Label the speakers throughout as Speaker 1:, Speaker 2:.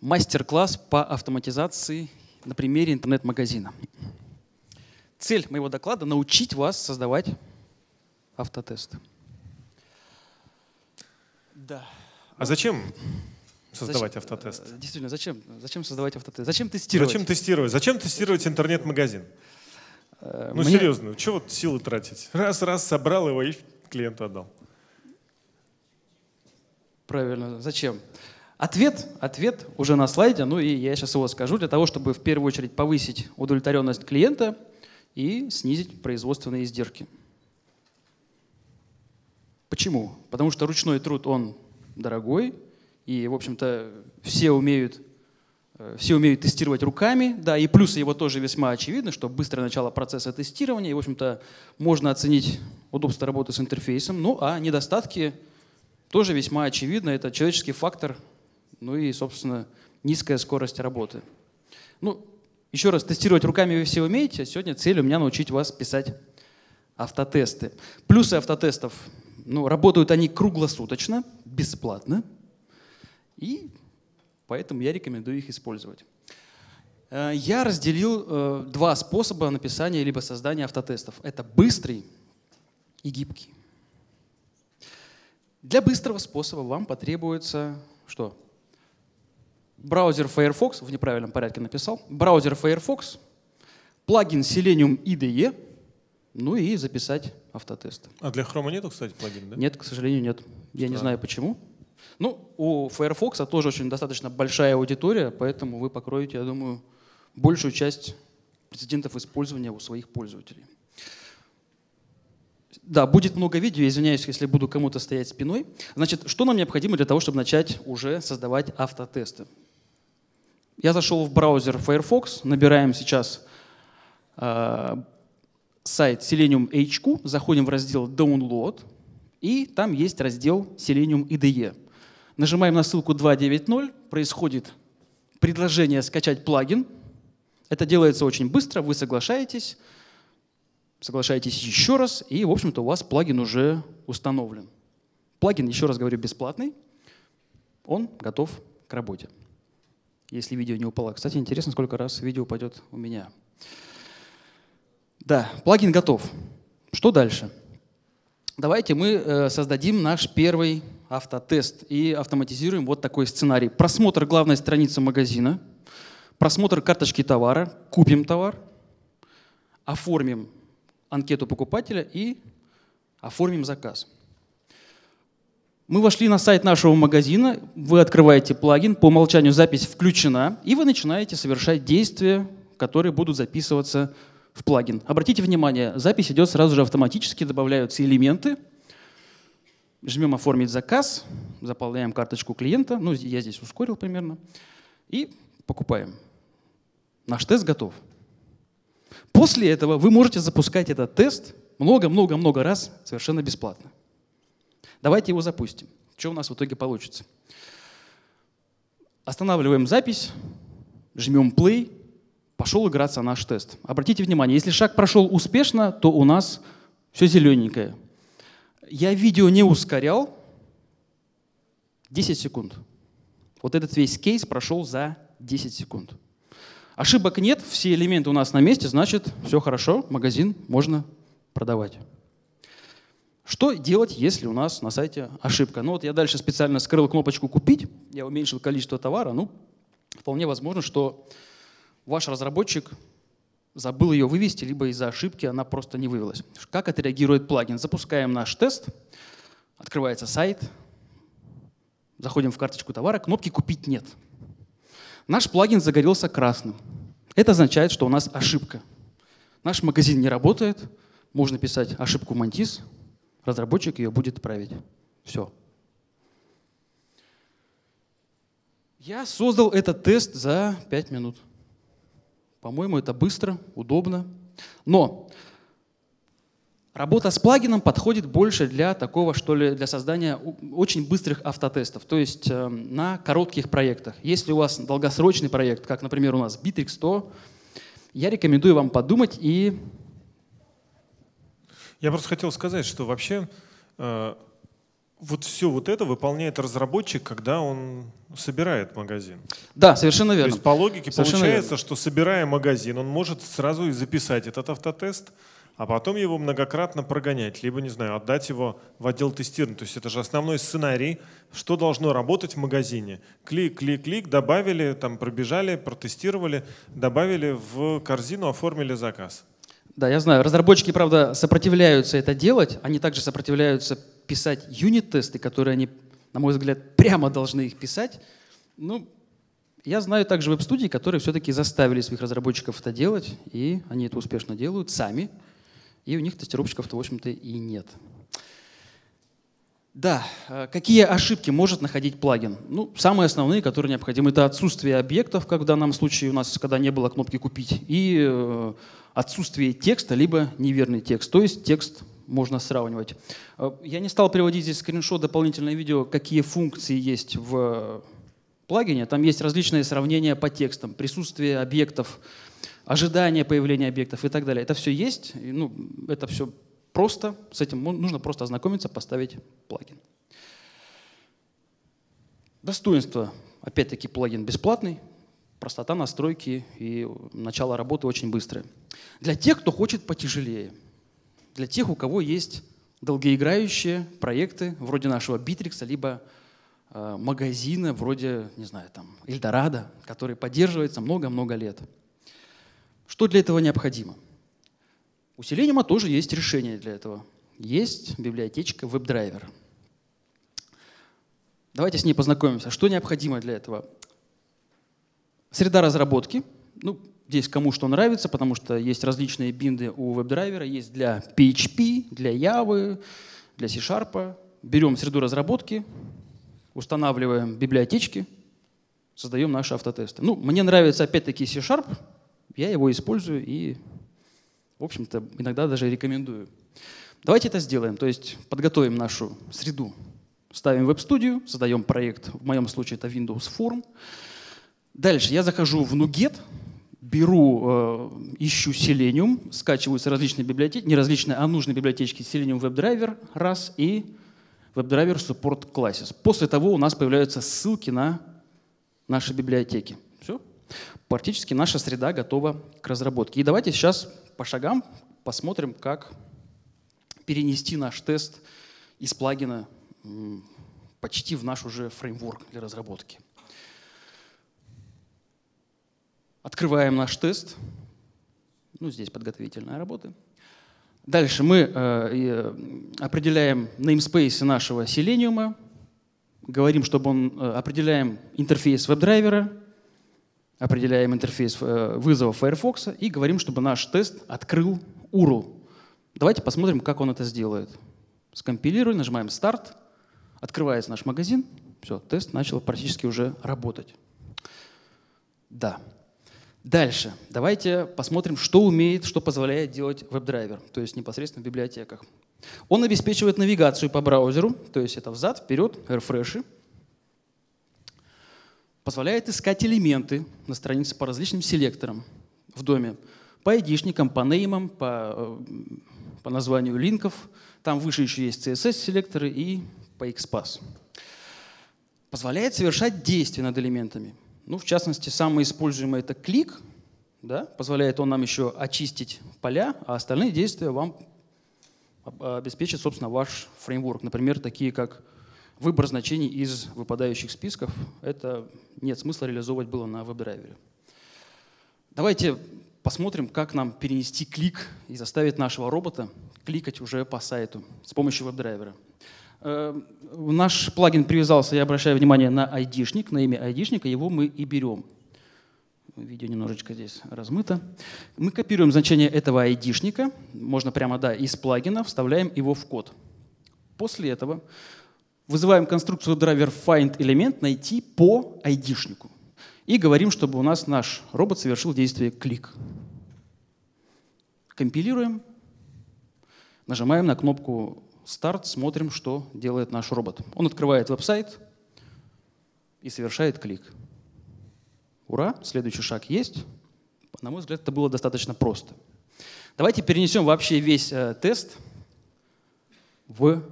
Speaker 1: мастер-класс по автоматизации на примере интернет-магазина. Цель моего доклада – научить вас создавать автотесты.
Speaker 2: Да. А зачем создавать
Speaker 1: зачем,
Speaker 2: автотест?
Speaker 1: Э, действительно, зачем, зачем создавать автотест? Зачем тестировать?
Speaker 2: Зачем тестировать? Зачем тестировать интернет-магазин? Э, ну, Мне... серьезно, что вот силы тратить? Раз-раз собрал его и клиенту отдал.
Speaker 1: Правильно. Зачем? Ответ, ответ уже на слайде, ну и я сейчас его скажу, для того, чтобы в первую очередь повысить удовлетворенность клиента и снизить производственные издержки. Почему? Потому что ручной труд, он дорогой, и, в общем-то, все умеют, э, все умеют тестировать руками, да, и плюсы его тоже весьма очевидны, что быстрое начало процесса тестирования, и, в общем-то, можно оценить удобство работы с интерфейсом, ну, а недостатки тоже весьма очевидны, это человеческий фактор, ну и, собственно, низкая скорость работы. Ну, еще раз, тестировать руками вы все умеете, а сегодня цель у меня научить вас писать автотесты. Плюсы автотестов ну, работают они круглосуточно, бесплатно, и поэтому я рекомендую их использовать. Э, я разделил э, два способа написания либо создания автотестов. Это быстрый и гибкий. Для быстрого способа вам потребуется что? Браузер Firefox, в неправильном порядке написал, браузер Firefox, плагин Selenium IDE, ну и записать автотесты.
Speaker 2: А для Chrome нету, кстати, плагина, да?
Speaker 1: Нет, к сожалению, нет. Я не знаю почему. Ну, у Firefox тоже очень достаточно большая аудитория, поэтому вы покроете, я думаю, большую часть прецедентов использования у своих пользователей. Да, будет много видео, извиняюсь, если буду кому-то стоять спиной. Значит, что нам необходимо для того, чтобы начать уже создавать автотесты? Я зашел в браузер Firefox, набираем сейчас э, сайт Selenium HQ, заходим в раздел Download, и там есть раздел Selenium IDE. Нажимаем на ссылку 2.9.0, происходит предложение скачать плагин. Это делается очень быстро, вы соглашаетесь, соглашаетесь еще раз, и, в общем-то, у вас плагин уже установлен. Плагин, еще раз говорю, бесплатный, он готов к работе. Если видео не упало. Кстати, интересно, сколько раз видео упадет у меня. Да, плагин готов. Что дальше? Давайте мы э, создадим наш первый автотест и автоматизируем вот такой сценарий. Просмотр главной страницы магазина, просмотр карточки товара, купим товар, оформим анкету покупателя и оформим заказ. Мы вошли на сайт нашего магазина, вы открываете плагин, по умолчанию запись включена, и вы начинаете совершать действия, которые будут записываться в плагин. Обратите внимание, запись идет сразу же автоматически, добавляются элементы. Жмем «Оформить заказ», заполняем карточку клиента, ну, я здесь ускорил примерно, и покупаем. Наш тест готов. После этого вы можете запускать этот тест много-много-много раз совершенно бесплатно. Давайте его запустим. Что у нас в итоге получится? Останавливаем запись, жмем play, пошел играться наш тест. Обратите внимание, если шаг прошел успешно, то у нас все зелененькое. Я видео не ускорял 10 секунд. Вот этот весь кейс прошел за 10 секунд. Ошибок нет, все элементы у нас на месте, значит, все хорошо, магазин можно продавать. Что делать, если у нас на сайте ошибка? Ну вот я дальше специально скрыл кнопочку «Купить», я уменьшил количество товара, ну, вполне возможно, что ваш разработчик забыл ее вывести, либо из-за ошибки она просто не вывелась. Как отреагирует плагин? Запускаем наш тест, открывается сайт, заходим в карточку товара, кнопки «Купить» нет. Наш плагин загорелся красным. Это означает, что у нас ошибка. Наш магазин не работает, можно писать ошибку Мантис, разработчик ее будет править. Все. Я создал этот тест за 5 минут. По-моему, это быстро, удобно. Но работа с плагином подходит больше для такого, что ли, для создания очень быстрых автотестов, то есть э, на коротких проектах. Если у вас долгосрочный проект, как, например, у нас Bittrex, то я рекомендую вам подумать и...
Speaker 2: Я просто хотел сказать, что вообще э, вот все вот это выполняет разработчик, когда он собирает магазин.
Speaker 1: Да, совершенно верно.
Speaker 2: То есть по логике совершенно получается, верно. что собирая магазин, он может сразу и записать этот автотест, а потом его многократно прогонять, либо, не знаю, отдать его в отдел тестирования. То есть это же основной сценарий, что должно работать в магазине. Клик, клик, клик, добавили, там пробежали, протестировали, добавили в корзину, оформили заказ.
Speaker 1: Да, я знаю. Разработчики, правда, сопротивляются это делать. Они также сопротивляются писать юнит-тесты, которые они, на мой взгляд, прямо должны их писать. Ну, я знаю также веб-студии, которые все-таки заставили своих разработчиков это делать, и они это успешно делают сами. И у них тестировщиков-то, в общем-то, и нет. Да, э, какие ошибки может находить плагин? Ну, самые основные, которые необходимы, это отсутствие объектов, как в данном случае у нас, когда не было кнопки «Купить», и э, отсутствие текста, либо неверный текст, то есть текст можно сравнивать. Э, я не стал приводить здесь скриншот, дополнительное видео, какие функции есть в плагине. Там есть различные сравнения по текстам, присутствие объектов, ожидание появления объектов и так далее. Это все есть, ну, это все просто, с этим нужно просто ознакомиться, поставить плагин. Достоинство. Опять-таки плагин бесплатный, простота настройки и начало работы очень быстрое. Для тех, кто хочет потяжелее, для тех, у кого есть долгоиграющие проекты вроде нашего Битрикса, либо э, магазина вроде, не знаю, там, Эльдорадо, который поддерживается много-много лет. Что для этого необходимо? У Selenium тоже есть решение для этого. Есть библиотечка WebDriver. Давайте с ней познакомимся. Что необходимо для этого? Среда разработки. Ну, здесь кому что нравится, потому что есть различные бинды у веб-драйвера. Есть для PHP, для Java, для C-Sharp. Берем среду разработки, устанавливаем библиотечки, создаем наши автотесты. Ну, мне нравится опять-таки C-Sharp, я его использую и, в общем-то, иногда даже рекомендую. Давайте это сделаем, то есть подготовим нашу среду. Ставим веб-студию, создаем проект, в моем случае это Windows Form. Дальше я захожу в NuGet, беру, э, ищу Selenium, скачиваются различные библиотеки, не различные, а нужные библиотечки Selenium WebDriver, раз, и WebDriver Support Classes. После того у нас появляются ссылки на наши библиотеки. Все. Практически наша среда готова к разработке. И давайте сейчас по шагам посмотрим, как перенести наш тест из плагина почти в наш уже фреймворк для разработки. Открываем наш тест. Ну, здесь подготовительная работа. Дальше мы э, э, определяем namespace нашего Selenium, говорим, чтобы он э, определяем интерфейс веб-драйвера, определяем интерфейс э, вызова Firefox и говорим, чтобы наш тест открыл URL. Давайте посмотрим, как он это сделает. Скомпилируем, нажимаем «Старт», открывается наш магазин, все, тест начал практически уже работать. Да. Дальше. Давайте посмотрим, что умеет, что позволяет делать веб-драйвер, то есть непосредственно в библиотеках. Он обеспечивает навигацию по браузеру, то есть это взад, вперед, рефреши. Позволяет искать элементы на странице по различным селекторам в доме. По айдишникам, по неймам, по, э, по названию линков. Там выше еще есть CSS-селекторы и по XPath. Позволяет совершать действия над элементами – ну, в частности, самое используемое это клик, да, позволяет он нам еще очистить поля, а остальные действия вам обеспечит, собственно, ваш фреймворк. Например, такие как выбор значений из выпадающих списков. Это нет смысла реализовывать было на веб-драйвере. Давайте посмотрим, как нам перенести клик и заставить нашего робота кликать уже по сайту с помощью веб-драйвера. Э, наш плагин привязался, я обращаю внимание на айдишник, на имя айдишника, его мы и берем. Видео немножечко здесь размыто. Мы копируем значение этого айдишника, можно прямо да, из плагина, вставляем его в код. После этого вызываем конструкцию драйвер find элемент найти по айдишнику. И говорим, чтобы у нас наш робот совершил действие клик. Компилируем, нажимаем на кнопку старт, смотрим, что делает наш робот. Он открывает веб-сайт и совершает клик. Ура, следующий шаг есть. На мой взгляд, это было достаточно просто. Давайте перенесем вообще весь э, тест в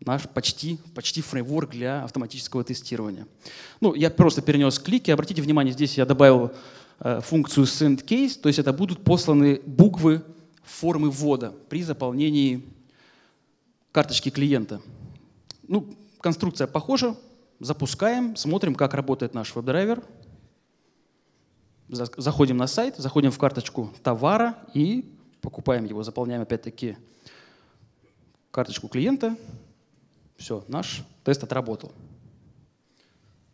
Speaker 1: наш почти, почти фреймворк для автоматического тестирования. Ну, я просто перенес клики. Обратите внимание, здесь я добавил э, функцию send_case, то есть это будут посланы буквы формы ввода при заполнении карточки клиента. Ну, конструкция похожа. Запускаем, смотрим, как работает наш веб-драйвер. Заходим на сайт, заходим в карточку товара и покупаем его, заполняем опять-таки карточку клиента, все, наш тест отработал.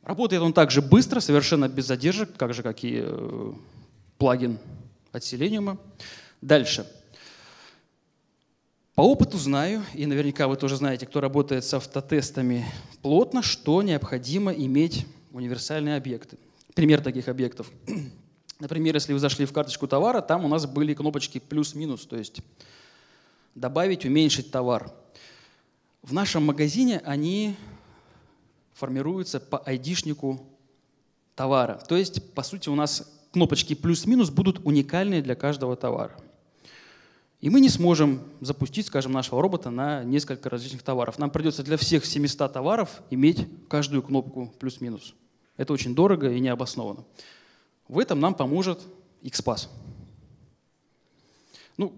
Speaker 1: Работает он также быстро, совершенно без задержек, так же, как и э, плагин от Selenium. Дальше. По опыту знаю, и наверняка вы тоже знаете, кто работает с автотестами плотно, что необходимо иметь универсальные объекты. Пример таких объектов. Например, если вы зашли в карточку товара, там у нас были кнопочки плюс-минус, то есть добавить, уменьшить товар – в нашем магазине они формируются по айдишнику товара. То есть, по сути, у нас кнопочки плюс-минус будут уникальные для каждого товара. И мы не сможем запустить, скажем, нашего робота на несколько различных товаров. Нам придется для всех 700 товаров иметь каждую кнопку плюс-минус. Это очень дорого и необоснованно. В этом нам поможет XPath. Ну,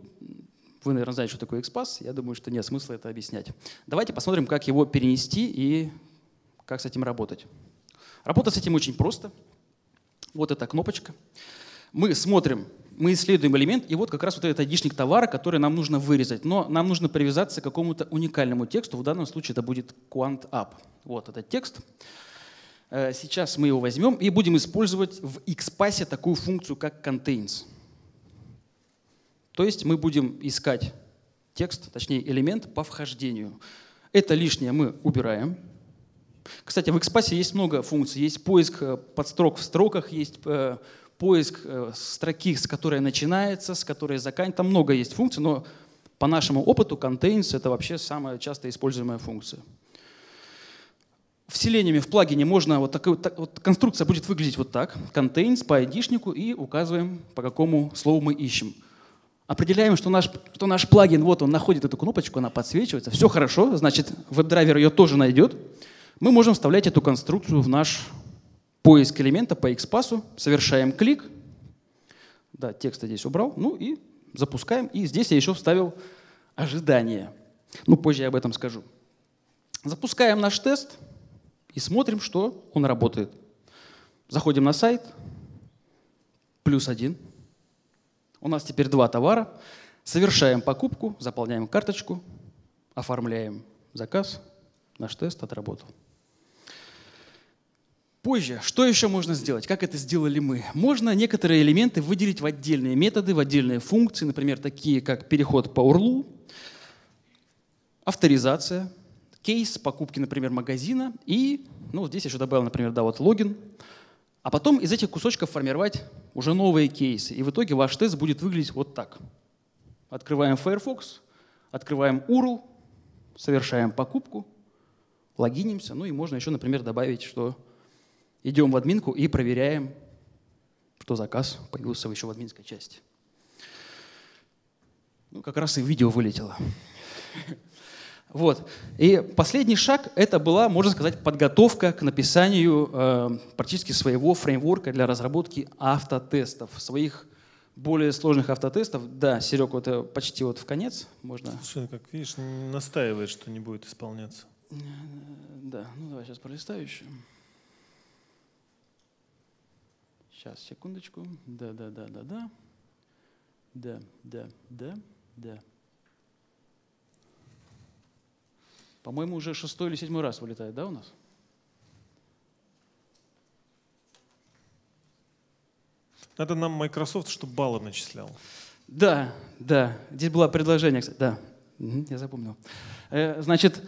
Speaker 1: вы, наверное, знаете, что такое экспас. Я думаю, что нет смысла это объяснять. Давайте посмотрим, как его перенести и как с этим работать. Работать с этим очень просто. Вот эта кнопочка. Мы смотрим, мы исследуем элемент, и вот как раз вот этот айдишник товара, который нам нужно вырезать. Но нам нужно привязаться к какому-то уникальному тексту. В данном случае это будет quant up. Вот этот текст. Э, сейчас мы его возьмем и будем использовать в XPath такую функцию, как contains. То есть мы будем искать текст, точнее элемент по вхождению. Это лишнее мы убираем. Кстати, в XPath есть много функций. Есть поиск э, подстрок в строках, есть э, поиск э, строки, с которой начинается, с которой заканчивается. Там много есть функций, но по нашему опыту contains — это вообще самая часто используемая функция. В Selenium, в плагине можно, вот, такая, вот, вот конструкция будет выглядеть вот так. Contains по id и указываем, по какому слову мы ищем. Определяем, что наш, что наш плагин, вот он находит эту кнопочку, она подсвечивается. Все хорошо, значит, веб-драйвер ее тоже найдет. Мы можем вставлять эту конструкцию в наш поиск элемента по XPath, совершаем клик. Да, текст я здесь убрал. Ну и запускаем. И здесь я еще вставил ожидание. Ну, позже я об этом скажу. Запускаем наш тест и смотрим, что он работает. Заходим на сайт, плюс один – у нас теперь два товара. Совершаем покупку, заполняем карточку, оформляем заказ. Наш тест отработал. Позже, что еще можно сделать? Как это сделали мы? Можно некоторые элементы выделить в отдельные методы, в отдельные функции, например, такие как переход по URL, авторизация, кейс покупки, например, магазина и, ну, здесь еще добавил, например, да, вот логин – а потом из этих кусочков формировать уже новые кейсы. И в итоге ваш тест будет выглядеть вот так. Открываем Firefox, открываем URL, совершаем покупку, логинимся. Ну и можно еще, например, добавить, что идем в админку и проверяем, что заказ появился еще в админской части. Ну, как раз и видео вылетело. Вот. И последний шаг – это была, можно сказать, подготовка к написанию э, практически своего фреймворка для разработки автотестов, своих более сложных автотестов. Да, Серег, вот это почти вот в конец можно.
Speaker 2: Слушай, как видишь, настаивает, что не будет исполняться.
Speaker 1: Да, ну давай сейчас пролистаю еще. Сейчас, секундочку. Да, да, да, да, да. Да, да, да, да. По-моему, уже шестой или седьмой раз вылетает, да, у нас?
Speaker 2: Надо нам Microsoft, чтобы баллы начислял.
Speaker 1: Да, да. Здесь было предложение, кстати. Да, угу, я запомнил. Э, значит,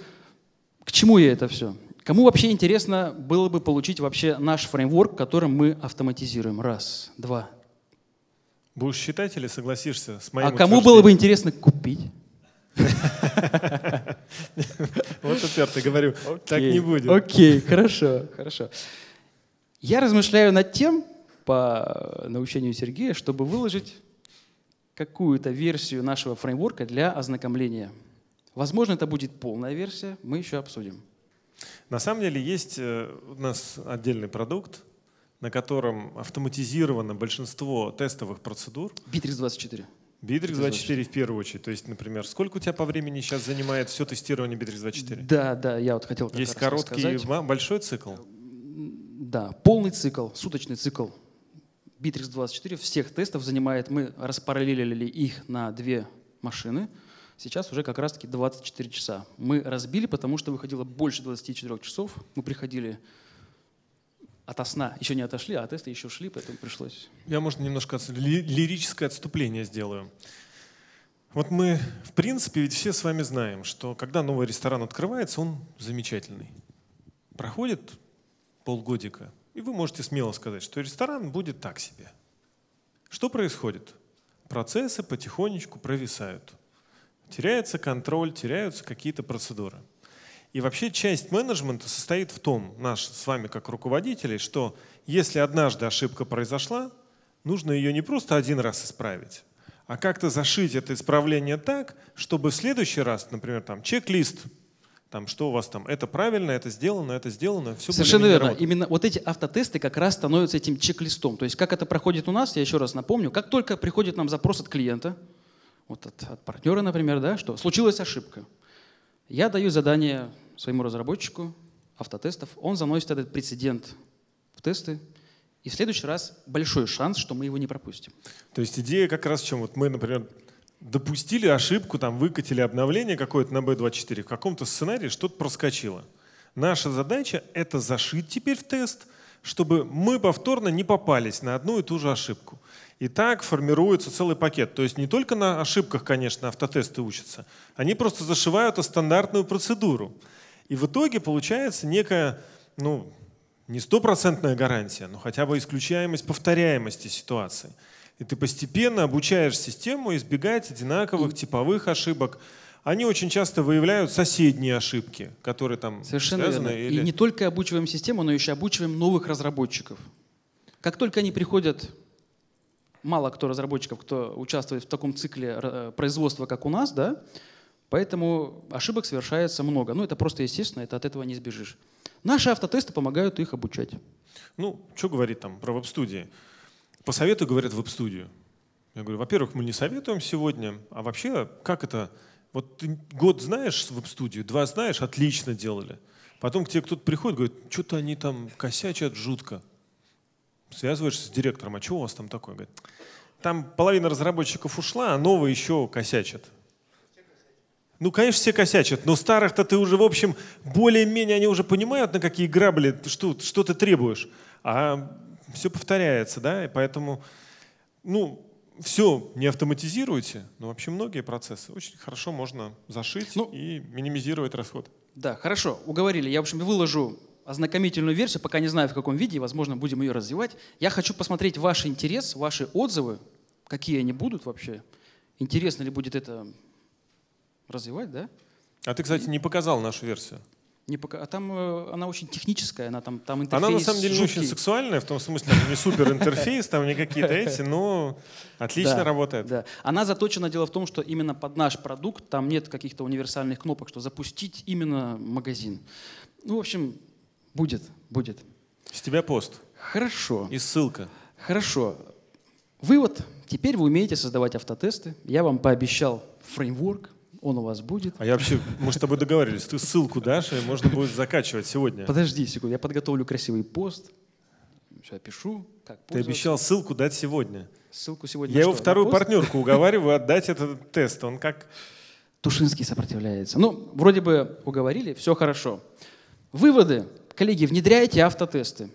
Speaker 1: к чему я это все? Кому вообще интересно было бы получить вообще наш фреймворк, которым мы автоматизируем? Раз, два.
Speaker 2: Будешь считать или согласишься с моим
Speaker 1: А кому было бы интересно купить?
Speaker 2: Вот упертый, говорю, так не будет.
Speaker 1: Окей, хорошо, хорошо. Я размышляю над тем, по научению Сергея, чтобы выложить какую-то версию нашего фреймворка для ознакомления Возможно, это будет полная версия, мы еще обсудим.
Speaker 2: На самом деле есть э, у нас отдельный продукт, на котором автоматизировано большинство тестовых процедур.
Speaker 1: Bittrex 24.
Speaker 2: Bittrex 24 в первую очередь. То есть, например, сколько у тебя по времени сейчас занимает все тестирование Bittrex 24?
Speaker 1: Да, да, я вот хотел
Speaker 2: Есть короткий и большой цикл?
Speaker 1: Да, полный цикл, суточный цикл Bittrex 24 всех тестов занимает, мы распараллелили их на две машины, сейчас уже как раз-таки 24 часа. Мы разбили, потому что выходило больше 24 часов, мы приходили от сна еще не отошли, а тесты еще шли, поэтому пришлось.
Speaker 2: Я, может, немножко ли, лирическое отступление сделаю. Вот мы, в принципе, ведь все с вами знаем, что когда новый ресторан открывается, он замечательный. Проходит полгодика, и вы можете смело сказать, что ресторан будет так себе. Что происходит? Процессы потихонечку провисают. Теряется контроль, теряются какие-то процедуры. И вообще часть менеджмента состоит в том, наш с вами как руководителей, что если однажды ошибка произошла, нужно ее не просто один раз исправить, а как-то зашить это исправление так, чтобы в следующий раз, например, там чек-лист, там что у вас там, это правильно, это сделано, это сделано, все
Speaker 1: Совершенно верно. Работает. Именно вот эти автотесты как раз становятся этим чек-листом. То есть как это проходит у нас, я еще раз напомню, как только приходит нам запрос от клиента, вот от, от партнера, например, да, что случилась ошибка, я даю задание своему разработчику автотестов, он заносит этот прецедент в тесты, и в следующий раз большой шанс, что мы его не пропустим.
Speaker 2: То есть идея как раз в чем? Вот мы, например, допустили ошибку, там выкатили обновление какое-то на B24, в каком-то сценарии что-то проскочило. Наша задача — это зашить теперь в тест, чтобы мы повторно не попались на одну и ту же ошибку. И так формируется целый пакет. То есть не только на ошибках, конечно, автотесты учатся, они просто зашивают стандартную процедуру. И в итоге получается некая, ну, не стопроцентная гарантия, но хотя бы исключаемость повторяемости ситуации. И ты постепенно обучаешь систему избегать одинаковых типовых ошибок. Они очень часто выявляют соседние ошибки, которые там
Speaker 1: Совершенно связаны. Верно. Или... И не только обучиваем систему, но еще обучиваем новых разработчиков. Как только они приходят мало кто разработчиков, кто участвует в таком цикле э, производства, как у нас, да, поэтому ошибок совершается много. Ну, это просто естественно, это от этого не избежишь. Наши автотесты помогают их обучать.
Speaker 2: Ну, что говорить там про веб-студии? Посоветуй, говорят, веб-студию. Я говорю, во-первых, мы не советуем сегодня, а вообще, как это? Вот ты год знаешь веб-студию, два знаешь, отлично делали. Потом к тебе кто-то приходит, говорит, что-то они там косячат жутко связываешься с директором, а что у вас там такое? Говорит, там половина разработчиков ушла, а новые еще косячат. Ну, конечно, все косячат, но старых-то ты уже, в общем, более-менее они уже понимают, на какие грабли, что, что ты требуешь. А все повторяется, да, и поэтому, ну, все не автоматизируйте, но вообще многие процессы очень хорошо можно зашить ну, и минимизировать расход.
Speaker 1: Да, хорошо, уговорили. Я, в общем, выложу ознакомительную версию, пока не знаю в каком виде, возможно, будем ее развивать. Я хочу посмотреть ваш интерес, ваши отзывы, какие они будут вообще. Интересно ли будет это развивать, да?
Speaker 2: А ты, кстати, не показал нашу версию.
Speaker 1: Не пока, а там э, она очень техническая, она там, там интерфейс
Speaker 2: Она на самом деле
Speaker 1: жуткий.
Speaker 2: не очень сексуальная, в том смысле, не супер интерфейс, там не какие-то эти, но отлично
Speaker 1: да,
Speaker 2: работает.
Speaker 1: Да. Она заточена, дело в том, что именно под наш продукт там нет каких-то универсальных кнопок, что запустить именно магазин. Ну, в общем, Будет, будет.
Speaker 2: С тебя пост.
Speaker 1: Хорошо.
Speaker 2: И ссылка.
Speaker 1: Хорошо. Вывод. Теперь вы умеете создавать автотесты. Я вам пообещал фреймворк, он у вас будет.
Speaker 2: А я вообще, мы с тобой договорились, ты ссылку дашь, и можно будет закачивать сегодня.
Speaker 1: Подожди секунду, я подготовлю красивый пост. Сейчас пишу.
Speaker 2: Как ты обещал ссылку дать сегодня.
Speaker 1: Ссылку сегодня.
Speaker 2: Я его вторую партнерку уговариваю отдать этот тест. Он как...
Speaker 1: Тушинский сопротивляется. Ну, вроде бы уговорили, все хорошо. Выводы. Коллеги, внедряйте автотесты.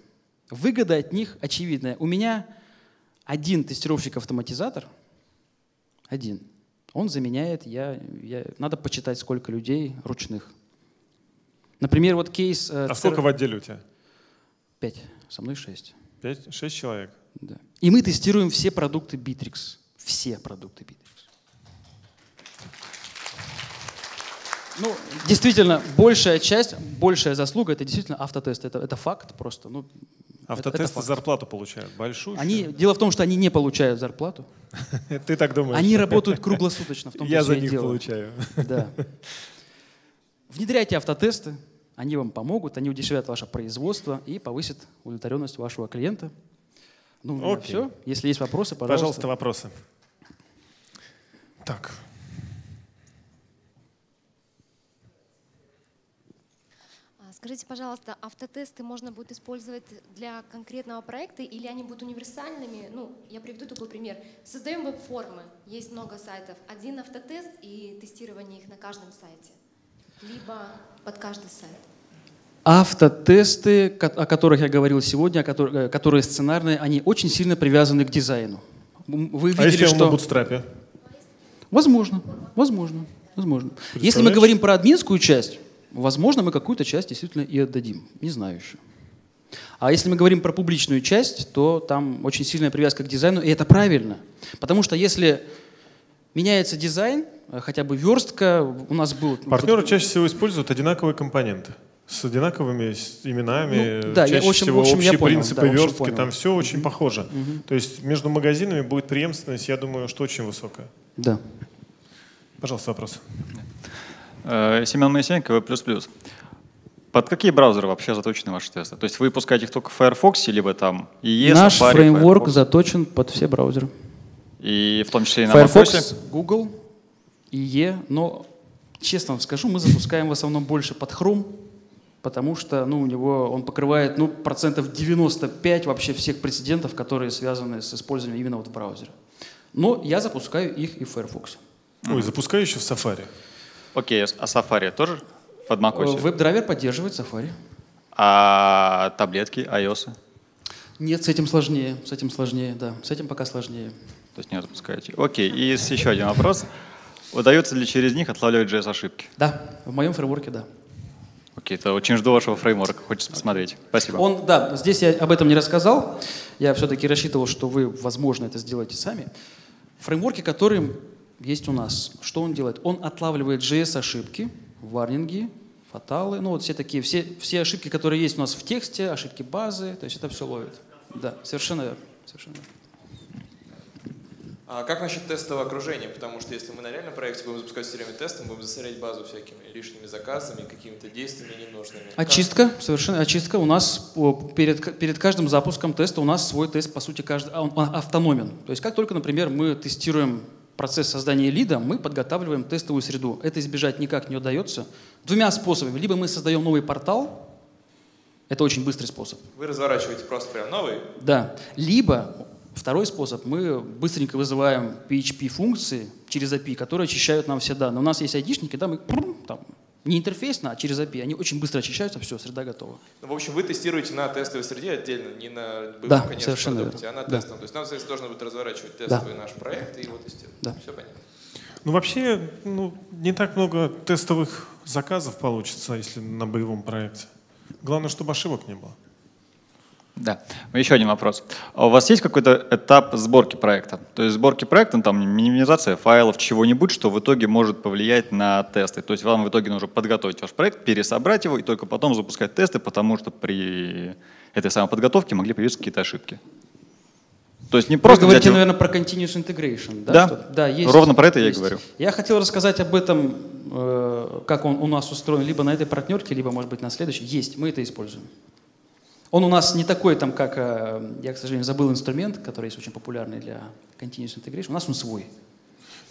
Speaker 1: Выгода от них очевидная. У меня один тестировщик-автоматизатор, один, он заменяет, я, я, надо почитать, сколько людей ручных. Например, вот кейс...
Speaker 2: Э, а цер... сколько в отделе у тебя?
Speaker 1: Пять. Со мной шесть.
Speaker 2: Пять? Шесть человек?
Speaker 1: Да. И мы тестируем все продукты Bittrex. Все продукты Bittrex. Ну, действительно, большая часть, большая заслуга это действительно автотест. Это, это факт просто. Ну,
Speaker 2: Автотесты зарплату получают большую.
Speaker 1: Они, дело в том, что они не получают зарплату.
Speaker 2: Ты так думаешь?
Speaker 1: Они работают круглосуточно. В том,
Speaker 2: Я за них дело. получаю.
Speaker 1: Да. Внедряйте автотесты, они вам помогут, они удешевят ваше производство и повысят удовлетворенность вашего клиента. Ну,
Speaker 2: Окей.
Speaker 1: все. Если есть вопросы, пожалуйста.
Speaker 2: Пожалуйста, вопросы. Так,
Speaker 3: Скажите, пожалуйста, автотесты можно будет использовать для конкретного проекта или они будут универсальными? Ну, я приведу такой пример. Создаем веб-формы, есть много сайтов. Один автотест и тестирование их на каждом сайте. Либо под каждый сайт.
Speaker 1: Автотесты, о которых я говорил сегодня, э, которые сценарные, они очень сильно привязаны к дизайну. Вы
Speaker 2: а
Speaker 1: видели,
Speaker 2: если он
Speaker 1: что...
Speaker 2: на бутстрапе?
Speaker 1: Возможно, возможно, возможно. Если мы говорим про админскую часть, возможно, мы какую-то часть действительно и отдадим. Не знаю еще. А если мы говорим про публичную часть, то там очень сильная привязка к дизайну, и это правильно. Потому что если меняется дизайн, э, хотя бы верстка, у нас был...
Speaker 2: Партнеры чаще всего используют одинаковые компоненты с одинаковыми именами.
Speaker 1: Ну, да, я-
Speaker 2: чаще
Speaker 1: в общем-
Speaker 2: всего
Speaker 1: общем, я
Speaker 2: общие
Speaker 1: понял,
Speaker 2: принципы
Speaker 1: да,
Speaker 2: верстки,
Speaker 1: понял.
Speaker 2: там все очень похоже. То есть между магазинами будет преемственность, я думаю, что очень высокая.
Speaker 1: Да.
Speaker 2: Пожалуйста, вопрос.
Speaker 4: Э, Семен Моисеенко, V++. Под какие браузеры вообще заточены ваши тесты? То есть вы пускаете их только в Firefox, либо там IE,
Speaker 1: Наш
Speaker 4: Safari,
Speaker 1: фреймворк
Speaker 4: Firefox,
Speaker 1: заточен под все браузеры.
Speaker 4: и в том числе и на
Speaker 1: Firefox,
Speaker 4: macOS?
Speaker 1: Google, IE, но честно вам скажу, мы запускаем в основном больше под Chrome, потому что ну, у него он покрывает ну, процентов 95 вообще всех прецедентов, которые связаны с использованием именно вот в браузере. Но я запускаю их и в Firefox.
Speaker 2: Ой, запускаю еще в Safari.
Speaker 4: Окей, а Safari тоже под
Speaker 1: Э,
Speaker 4: macOS?
Speaker 1: WebDriver поддерживает Safari.
Speaker 4: А таблетки, iOS?
Speaker 1: Нет, с этим сложнее, с этим сложнее, да, с этим пока сложнее.
Speaker 4: То есть не запускаете. Окей, и еще один вопрос. Удается ли через них отлавливать JS-ошибки?
Speaker 1: Да, в моем фреймворке, да.
Speaker 4: Окей, это очень жду вашего фреймворка, хочется посмотреть. Спасибо.
Speaker 1: Он, да, здесь я об этом не рассказал. Я все-таки рассчитывал, что вы, возможно, это сделаете сами. Фреймворки, которые есть у нас, что он делает? Он отлавливает JS-ошибки, варнинги, фаталы, ну вот все такие, все, все ошибки, которые есть у нас в тексте, ошибки базы, то есть это все ловит. Да, совершенно верно. Совершенно верно.
Speaker 5: А как насчет тестового окружения? Потому что если мы на реальном проекте будем запускать все время тесты, мы будем засорять базу всякими лишними заказами, какими-то действиями ненужными. Как-
Speaker 1: Очистка, совершенно очистка. У нас перед, перед каждым запуском теста у нас свой тест, по сути, каждый, а он, он автономен. То есть как только, например, мы тестируем процесс создания лида, мы подготавливаем тестовую среду. Это избежать никак не удается. Двумя способами. Либо мы создаем новый портал, это очень быстрый способ.
Speaker 5: Вы разворачиваете просто прям новый,
Speaker 1: Да. Либо второй способ, мы быстренько вызываем PHP-функции через API, которые очищают нам все данные. У нас есть айдишники, да, мы там, не интерфейсно, а через API. Они очень быстро очищаются, все, среда готова.
Speaker 5: Ну, в общем, вы тестируете на тестовой среде отдельно, не на бывшем
Speaker 1: Да,
Speaker 5: конечном
Speaker 1: совершенно
Speaker 5: продукте,
Speaker 1: верно.
Speaker 5: а на
Speaker 1: Да.
Speaker 5: тестовом. То есть нам, соответственно, должно будет разворачивать
Speaker 1: Да.
Speaker 5: тестовый наш проект и его тестировать.
Speaker 1: Да.
Speaker 5: Все понятно.
Speaker 2: Ну, вообще, ну, не так много тестовых заказов получится, если на боевом проекте. Главное, чтобы ошибок не было.
Speaker 4: Да. Еще один вопрос. А у вас есть какой-то этап сборки проекта? То есть сборки проекта, ну, там минимизация файлов, чего-нибудь, что в итоге может повлиять на тесты. То есть вам в итоге нужно подготовить ваш проект, пересобрать его и только потом запускать тесты, потому что при этой самой подготовке могли появиться какие-то ошибки. То есть не
Speaker 1: Просто
Speaker 4: просто
Speaker 1: говорите,
Speaker 4: его-
Speaker 1: наверное, про continuous integration. Да,
Speaker 4: Да.
Speaker 1: что- да есть,
Speaker 4: Ровно про это я и
Speaker 1: есть.
Speaker 4: говорю.
Speaker 1: Я хотел рассказать об этом, э, как он у нас устроен, либо на этой партнерке, либо, может быть, на следующей. Есть, мы это используем. Он у нас не такой, там, как, э, я, к сожалению, забыл инструмент, который есть очень популярный для continuous integration. У нас он свой.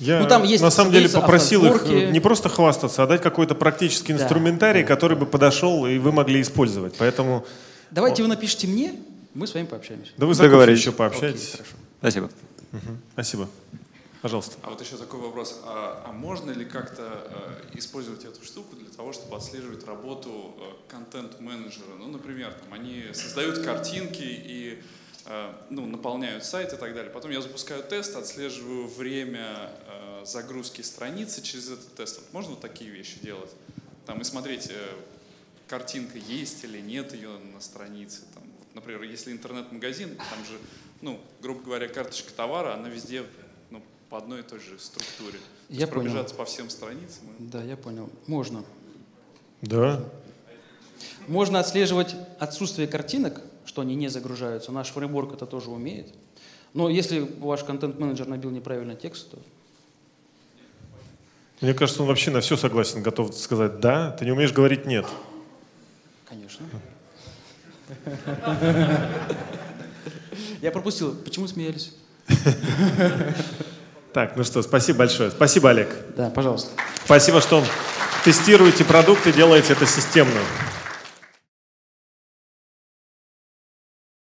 Speaker 2: Я
Speaker 1: Ну, там есть,
Speaker 2: на самом деле попросил их э, не просто хвастаться, а дать какой-то практический
Speaker 1: Да,
Speaker 2: инструментарий,
Speaker 1: да.
Speaker 2: который бы подошел и вы могли использовать. Поэтому,
Speaker 1: Давайте вы напишите мне, мы с вами пообщаемся.
Speaker 2: да вы за еще
Speaker 1: Окей,
Speaker 2: пообщаетесь.
Speaker 1: хорошо.
Speaker 4: Спасибо.
Speaker 2: Мгм. Спасибо. Пожалуйста.
Speaker 6: А вот еще такой вопрос. А, а можно ли как-то э, использовать эту штуку для того, чтобы отслеживать работу э, контент-менеджера? Ну, например, там, они создают картинки и э, ну, наполняют сайт и так далее. Потом я запускаю тест, отслеживаю время э, загрузки страницы через этот тест. Вот можно вот такие вещи делать? Там, и смотреть, э, картинка есть или нет ее на странице. Там, вот, например, если интернет-магазин, там же, ну, грубо говоря, карточка товара, она везде по одной и той же структуре. То
Speaker 1: Я
Speaker 6: есть
Speaker 1: понял.
Speaker 6: пробежаться по всем страницам.
Speaker 1: Да, я понял. Можно.
Speaker 2: Да.
Speaker 1: Можно отслеживать отсутствие картинок, что они не загружаются. Наш фреймворк это тоже умеет. Но если ваш контент-менеджер набил неправильно текст, то...
Speaker 2: Мне кажется, он вообще на все согласен, готов сказать «да». Ты не умеешь говорить «нет».
Speaker 1: Конечно. Я пропустил. Почему смеялись?
Speaker 2: Так, ну что, спасибо большое. Спасибо, Олег.
Speaker 1: Да, пожалуйста.
Speaker 2: Спасибо, что тестируете продукты, делаете это системно.